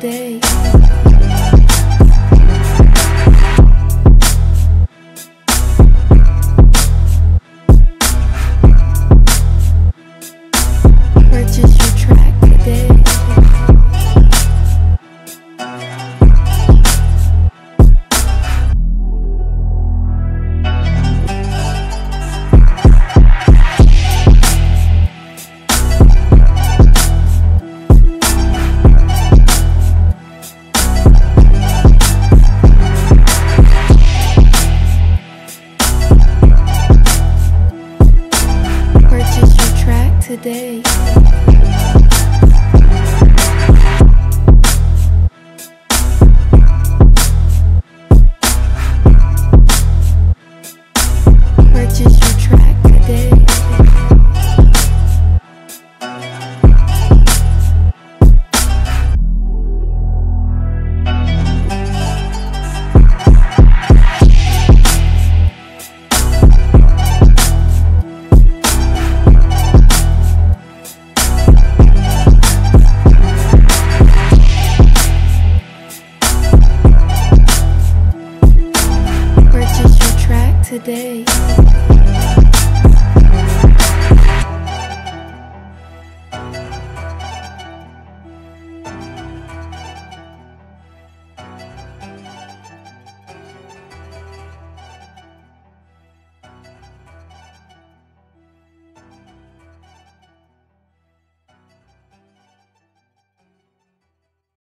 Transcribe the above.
day. the. Purchase your track today. today.